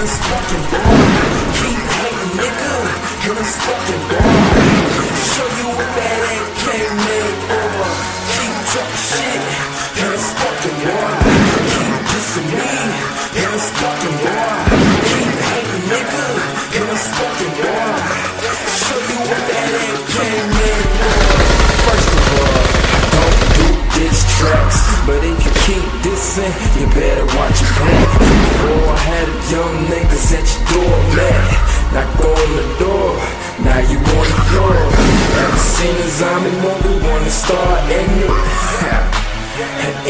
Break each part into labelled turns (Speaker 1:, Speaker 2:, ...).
Speaker 1: Keep hating, nigga, and it's fucking. Show you what that AK made over. Keep talking shit. Keep pissing me, and it's fucking. Keep hating, nigga, and it's fucking. Show you what that AK made over. First of all, don't do diss tracks, but if you keep dissing, you better. The start and it.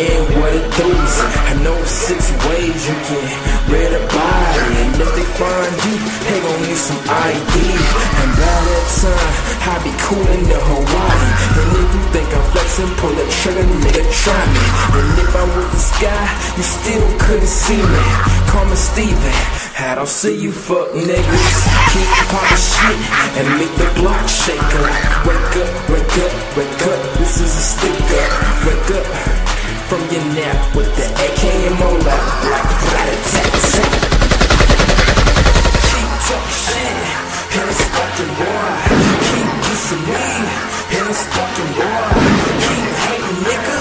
Speaker 1: And what it I know six ways you can read a body. And if they find you, they gon' need some ID. And by that time, I be coolin' the Hawaii. And if you think I'm flexing, pull the trigger, nigga, try me. And if I was the sky, you still couldn't see me. Call me Steven. I don't see you fuck niggas. Keep poppin' shit and make the block shake. Wake up, wake up. This is a stick up. Wake up from your nap with the AK and mola like rat-a-tat-tat. Keep talking shit and it's fucking boy. Keep kissing me and it's. Keep hating nigga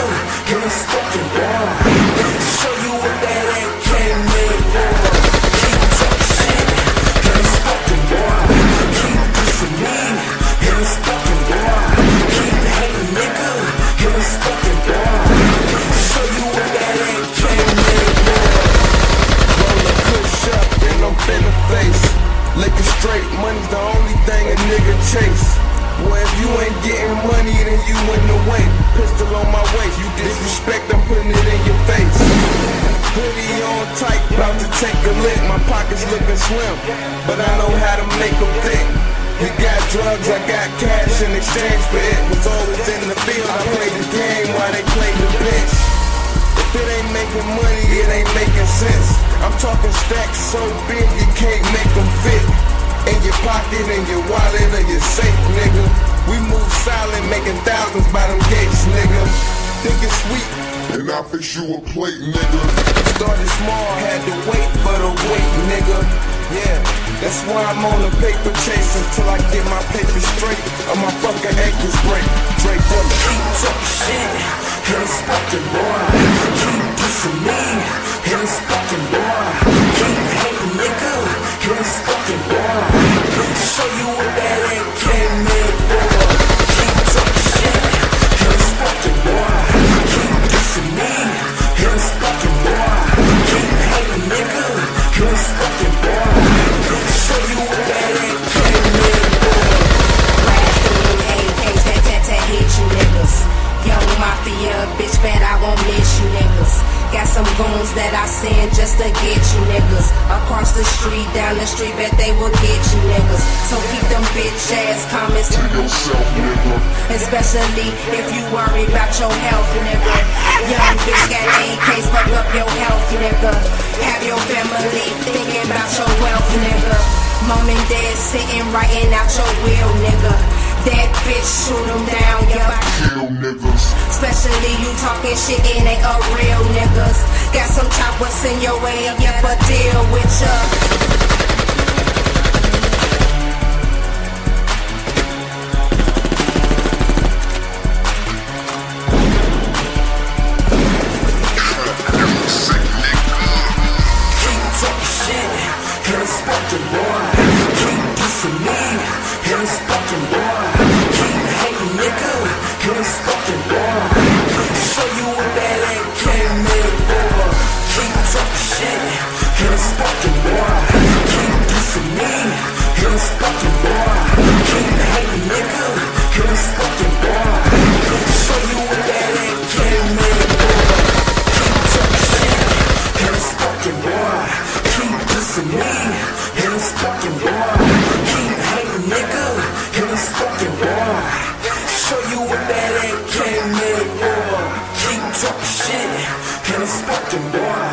Speaker 1: and it's fucking boy.
Speaker 2: Looking straight, money's the only thing a nigga chase. Boy, if you ain't getting money, then you in the way. Pistol on my waist, you disrespect, I'm putting it in your face. Hoodie on tight, about to take a lick. My pockets looking slim, but I know how to make them thick. You got drugs, I got cash in exchange for it. Was always in the field, I played the game while they played the bitch. If it ain't making money, it ain't making sense. Talking stacks so big you can't make them fit. In your pocket, in your wallet, or your safe, nigga. We move silent, making thousands by them gates, nigga. Think it's sweet,
Speaker 3: And I fix you a plate, nigga.
Speaker 2: started small, had to wait for the weight, nigga. Yeah, that's why I'm on the paper chase until I get my paper straight or my fucking ankles break. Dre-Dilla.
Speaker 1: Keep talking shit, it's fucking boy. Keep
Speaker 4: that I won't miss you, niggas. Got some goons that I send just to get you niggas. Across the street, down the street, bet they will get you niggas. So keep them bitch ass comments nigga. Especially if you worry about your health, nigga. Young bitch got AKs, fuck up your health, nigga. Have your about your wealth, nigga. Mom and dad sitting writing out your will, nigga. That bitch shoot shoot 'em down, yeah.
Speaker 3: Kill niggas.
Speaker 4: Especially you talking shit, it ain't a real niggas. Got some choppers in your way, yeah, but deal with ya.
Speaker 1: It's